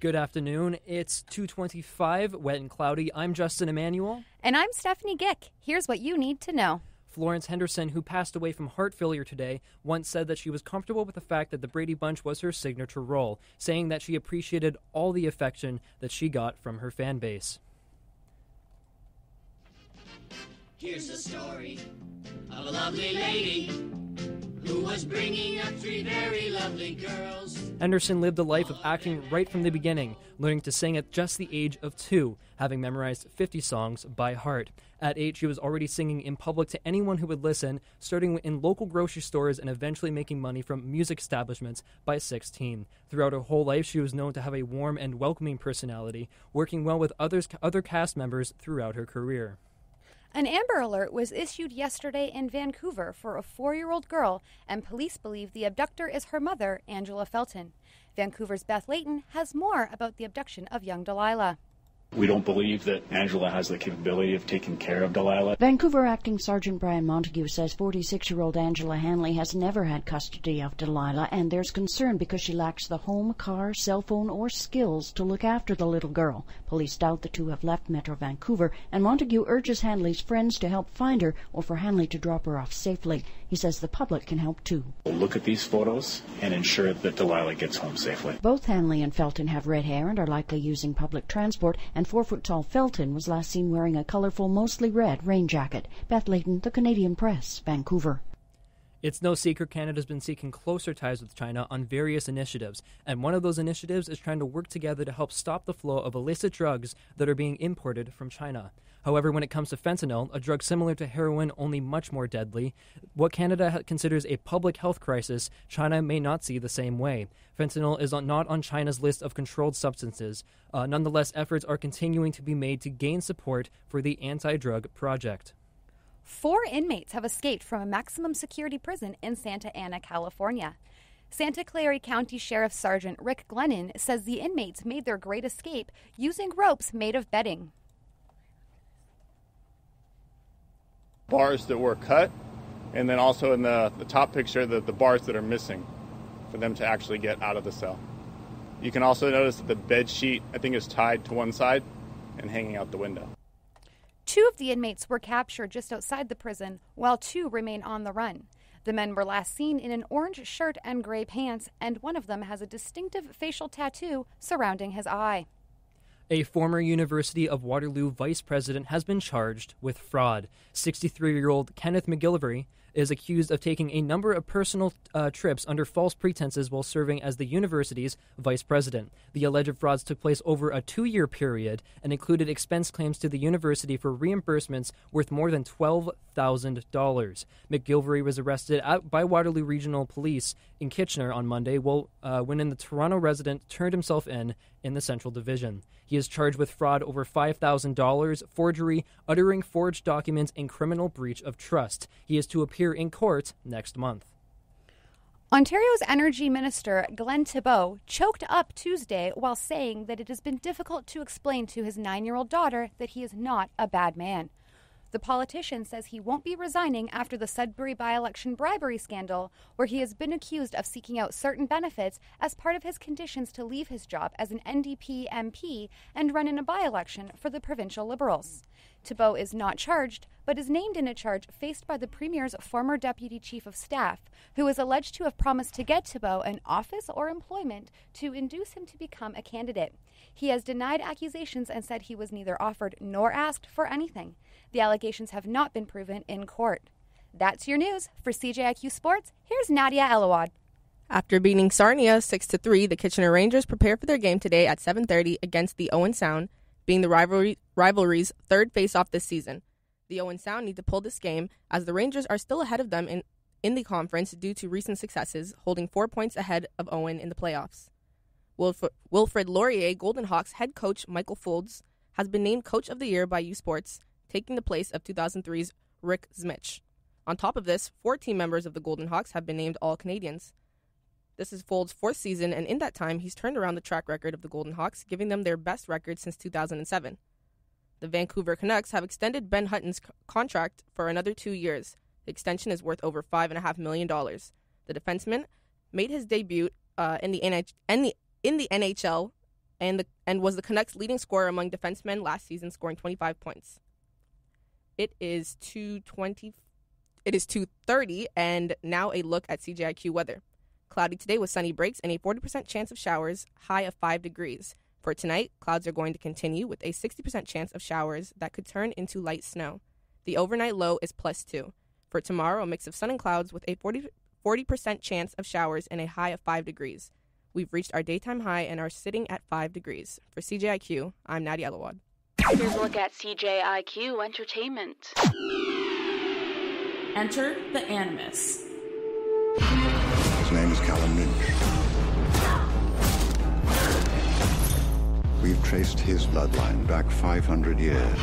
Good afternoon. It's 225, wet and cloudy. I'm Justin Emmanouil. And I'm Stephanie Gick. Here's what you need to know. Florence Henderson, who passed away from heart failure today, once said that she was comfortable with the fact that the Brady Bunch was her signature role, saying that she appreciated all the affection that she got from her fan base. Here's the story of a lovely lady who was bringing up three very lovely girls. Henderson lived a life of acting right from the beginning, learning to sing at just the age of two, having memorized 50 songs by heart. At eight, she was already singing in public to anyone who would listen, starting in local grocery stores and eventually making money from music establishments by 16. Throughout her whole life, she was known to have a warm and welcoming personality, working well with others, other cast members throughout her career. An Amber Alert was issued yesterday in Vancouver for a four year old girl, and police believe the abductor is her mother, Angela Felton. Vancouver's Beth Layton has more about the abduction of young Delilah. We don't believe that Angela has the capability of taking care of Delilah. Vancouver Acting Sergeant Brian Montague says 46 year old Angela Hanley has never had custody of Delilah, and there's concern because she lacks the home, car, cell phone, or skills to look after the little girl. Police doubt the two have left Metro Vancouver, and Montague urges Hanley's friends to help find her or for Hanley to drop her off safely. He says the public can help too. We'll look at these photos and ensure that Delilah gets home safely. Both Hanley and Felton have red hair and are likely using public transport, and four foot tall Felton was last seen wearing a colorful, mostly red rain jacket. Beth Layton, The Canadian Press, Vancouver. It's no secret Canada's been seeking closer ties with China on various initiatives, and one of those initiatives is trying to work together to help stop the flow of illicit drugs that are being imported from China. However, when it comes to fentanyl, a drug similar to heroin, only much more deadly, what Canada considers a public health crisis, China may not see the same way. Fentanyl is not on China's list of controlled substances. Uh, nonetheless, efforts are continuing to be made to gain support for the anti drug project. Four inmates have escaped from a maximum security prison in Santa Ana, California. Santa Clara County Sheriff Sergeant Rick Glennon says the inmates made their great escape using ropes made of bedding. bars that were cut, and then also in the, the top picture, the, the bars that are missing for them to actually get out of the cell. You can also notice that the bed sheet, I think, is tied to one side and hanging out the window. Two of the inmates were captured just outside the prison, while two remain on the run. The men were last seen in an orange shirt and gray pants, and one of them has a distinctive facial tattoo surrounding his eye. A former University of Waterloo vice president has been charged with fraud. 63 year old Kenneth McGillivray is accused of taking a number of personal uh, trips under false pretenses while serving as the university's vice president. The alleged frauds took place over a two year period and included expense claims to the university for reimbursements worth more than $12,000. McGillivray was arrested at, by Waterloo Regional Police in Kitchener on Monday while, uh, when the Toronto resident turned himself in in the Central Division. He is charged with fraud over $5,000, forgery, uttering forged documents, and criminal breach of trust. He is to appear in court next month. Ontario's Energy Minister Glenn Thibeault choked up Tuesday while saying that it has been difficult to explain to his nine year old daughter that he is not a bad man. The politician says he won't be resigning after the Sudbury by election bribery scandal, where he has been accused of seeking out certain benefits as part of his conditions to leave his job as an NDP MP and run in a by election for the provincial Liberals. Thibeault is not charged, but is named in a charge faced by the Premier's former Deputy Chief of Staff, who is alleged to have promised to get Thibeault an office or employment to induce him to become a candidate. He has denied accusations and said he was neither offered nor asked for anything. The allegations have not been proven in court. That's your news. For CJIQ Sports, here's Nadia Elawad. After beating Sarnia 6 to 3, the Kitchener Rangers prepare for their game today at 7:30 against the Owen Sound, being the rivalry, rivalry's third face-off this season. The Owen Sound need to pull this game as the Rangers are still ahead of them in in the conference due to recent successes, holding 4 points ahead of Owen in the playoffs. Wilfred, Wilfrid Laurier, Golden Hawks head coach Michael Faulds, has been named Coach of the Year by U Sports, taking the place of 2003's Rick Zmich. On top of this, four team members of the Golden Hawks have been named All Canadians. This is Faulds' fourth season, and in that time, he's turned around the track record of the Golden Hawks, giving them their best record since 2007. The Vancouver Canucks have extended Ben Hutton's c- contract for another two years. The extension is worth over $5.5 million. The defenseman made his debut uh, in, the NH- in, the, in the NHL and the and was the Canucks' leading scorer among defensemen last season, scoring 25 points. It is 220 it is 2:30 and now a look at CJIQ weather. Cloudy today with sunny breaks and a 40% chance of showers, high of 5 degrees. For tonight, clouds are going to continue with a 60% chance of showers that could turn into light snow. The overnight low is plus 2. For tomorrow, a mix of sun and clouds with a 40, 40% chance of showers and a high of 5 degrees. We've reached our daytime high and are sitting at 5 degrees. For CJIQ, I'm Nadia Elawad. Here's a look at CJIQ Entertainment. Enter the Animus. His name is Callum Lynch. We've traced his bloodline back 500 years.